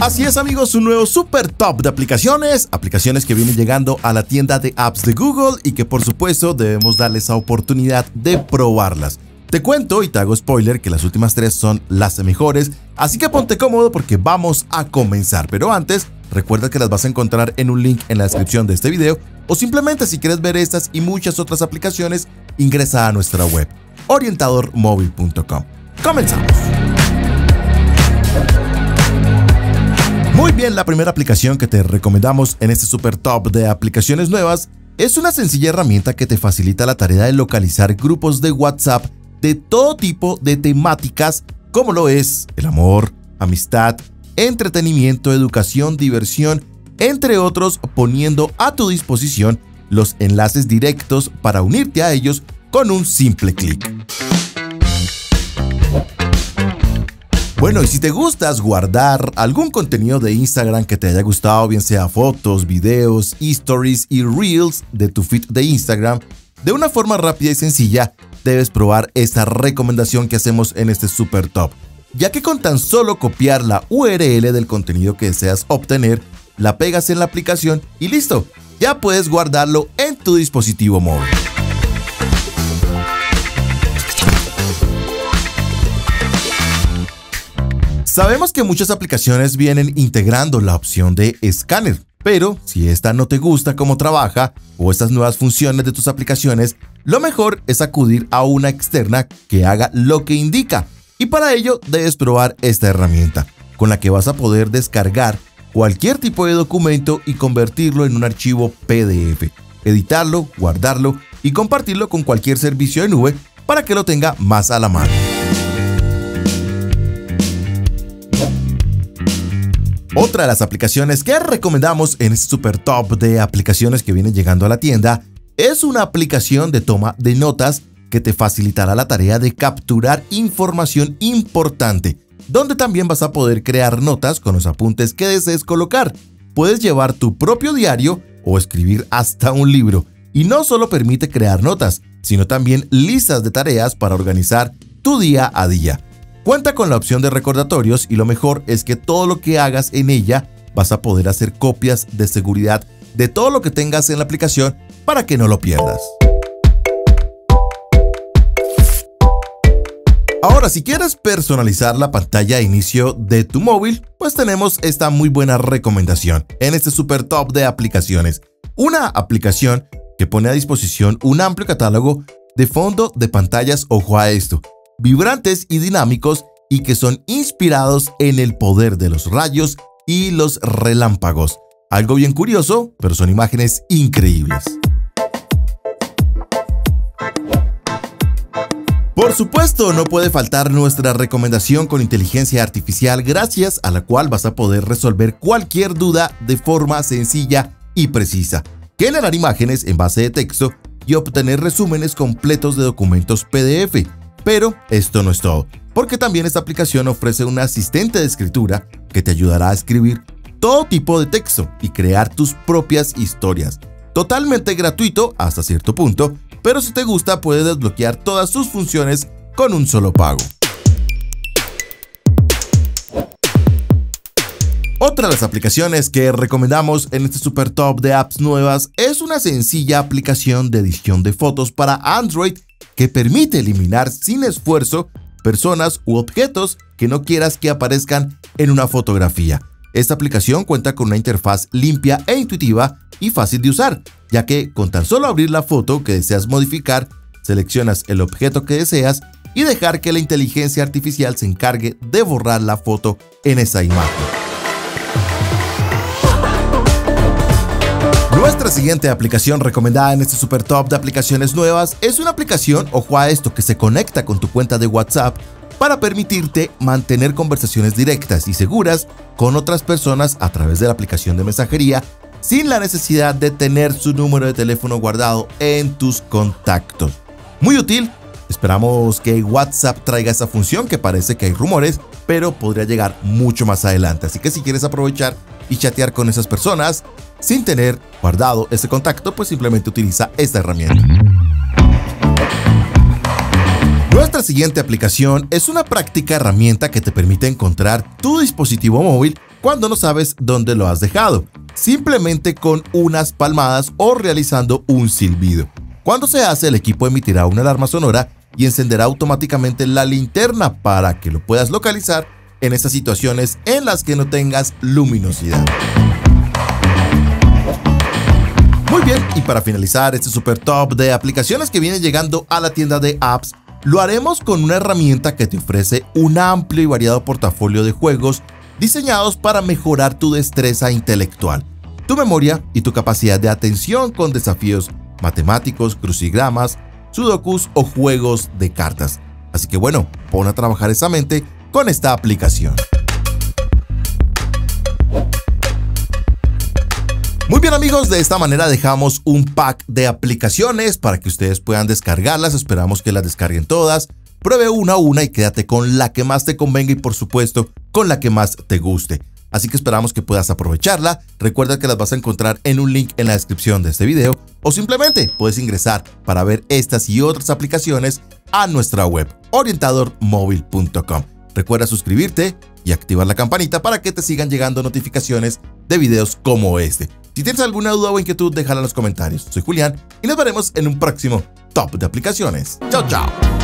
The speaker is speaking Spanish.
Así es amigos, un nuevo super top de aplicaciones, aplicaciones que vienen llegando a la tienda de apps de Google y que por supuesto debemos darles la oportunidad de probarlas. Te cuento y te hago spoiler que las últimas tres son las mejores, así que ponte cómodo porque vamos a comenzar. Pero antes, recuerda que las vas a encontrar en un link en la descripción de este video o simplemente si quieres ver estas y muchas otras aplicaciones, ingresa a nuestra web orientadormóvil.com. Comenzamos. Muy bien, la primera aplicación que te recomendamos en este super top de aplicaciones nuevas es una sencilla herramienta que te facilita la tarea de localizar grupos de WhatsApp de todo tipo de temáticas como lo es el amor, amistad, entretenimiento, educación, diversión, entre otros, poniendo a tu disposición los enlaces directos para unirte a ellos con un simple clic. Bueno, y si te gustas guardar algún contenido de Instagram que te haya gustado, bien sea fotos, videos, stories y reels de tu feed de Instagram, de una forma rápida y sencilla, debes probar esta recomendación que hacemos en este super top, ya que con tan solo copiar la URL del contenido que deseas obtener, la pegas en la aplicación y listo, ya puedes guardarlo en tu dispositivo móvil. Sabemos que muchas aplicaciones vienen integrando la opción de escáner, pero si esta no te gusta cómo trabaja o estas nuevas funciones de tus aplicaciones, lo mejor es acudir a una externa que haga lo que indica. Y para ello debes probar esta herramienta, con la que vas a poder descargar cualquier tipo de documento y convertirlo en un archivo PDF, editarlo, guardarlo y compartirlo con cualquier servicio de nube para que lo tenga más a la mano. Otra de las aplicaciones que recomendamos en este super top de aplicaciones que vienen llegando a la tienda es una aplicación de toma de notas que te facilitará la tarea de capturar información importante, donde también vas a poder crear notas con los apuntes que desees colocar. Puedes llevar tu propio diario o escribir hasta un libro, y no solo permite crear notas, sino también listas de tareas para organizar tu día a día. Cuenta con la opción de recordatorios y lo mejor es que todo lo que hagas en ella vas a poder hacer copias de seguridad de todo lo que tengas en la aplicación para que no lo pierdas. Ahora, si quieres personalizar la pantalla de inicio de tu móvil, pues tenemos esta muy buena recomendación en este super top de aplicaciones. Una aplicación que pone a disposición un amplio catálogo de fondo de pantallas, ojo a esto, vibrantes y dinámicos y que son inspirados en el poder de los rayos y los relámpagos. Algo bien curioso, pero son imágenes increíbles. Por supuesto, no puede faltar nuestra recomendación con inteligencia artificial gracias a la cual vas a poder resolver cualquier duda de forma sencilla y precisa, generar imágenes en base de texto y obtener resúmenes completos de documentos PDF pero esto no es todo, porque también esta aplicación ofrece un asistente de escritura que te ayudará a escribir todo tipo de texto y crear tus propias historias. Totalmente gratuito hasta cierto punto, pero si te gusta puedes desbloquear todas sus funciones con un solo pago. Otra de las aplicaciones que recomendamos en este super top de apps nuevas es una sencilla aplicación de edición de fotos para Android que permite eliminar sin esfuerzo personas u objetos que no quieras que aparezcan en una fotografía. Esta aplicación cuenta con una interfaz limpia e intuitiva y fácil de usar, ya que con tan solo abrir la foto que deseas modificar, seleccionas el objeto que deseas y dejar que la inteligencia artificial se encargue de borrar la foto en esa imagen. Nuestra siguiente aplicación recomendada en este super top de aplicaciones nuevas es una aplicación, ojo a esto, que se conecta con tu cuenta de WhatsApp para permitirte mantener conversaciones directas y seguras con otras personas a través de la aplicación de mensajería sin la necesidad de tener su número de teléfono guardado en tus contactos. Muy útil, esperamos que WhatsApp traiga esa función que parece que hay rumores, pero podría llegar mucho más adelante. Así que si quieres aprovechar y chatear con esas personas, sin tener guardado ese contacto, pues simplemente utiliza esta herramienta. Nuestra siguiente aplicación es una práctica herramienta que te permite encontrar tu dispositivo móvil cuando no sabes dónde lo has dejado, simplemente con unas palmadas o realizando un silbido. Cuando se hace, el equipo emitirá una alarma sonora y encenderá automáticamente la linterna para que lo puedas localizar en esas situaciones en las que no tengas luminosidad. Y para finalizar este super top de aplicaciones que viene llegando a la tienda de apps, lo haremos con una herramienta que te ofrece un amplio y variado portafolio de juegos diseñados para mejorar tu destreza intelectual, tu memoria y tu capacidad de atención con desafíos matemáticos, crucigramas, sudokus o juegos de cartas. Así que bueno, pon a trabajar esa mente con esta aplicación. Bien amigos, de esta manera dejamos un pack de aplicaciones para que ustedes puedan descargarlas, esperamos que las descarguen todas, pruebe una a una y quédate con la que más te convenga y por supuesto con la que más te guste. Así que esperamos que puedas aprovecharla, recuerda que las vas a encontrar en un link en la descripción de este video o simplemente puedes ingresar para ver estas y otras aplicaciones a nuestra web orientadormóvil.com. Recuerda suscribirte y activar la campanita para que te sigan llegando notificaciones de videos como este. Si tienes alguna duda o inquietud, déjala en los comentarios. Soy Julián y nos veremos en un próximo Top de Aplicaciones. Chao, chao.